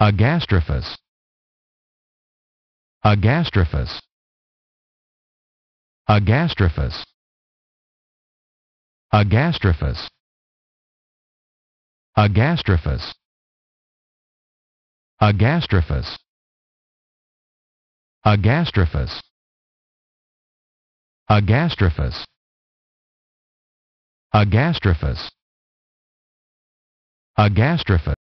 Agastriphus. Agastriphus. Agastriphus. Agastriphus. Agastriphus. Agastriphus. Agastriphus. Agastriphus. Agastriphus. Agastriphus.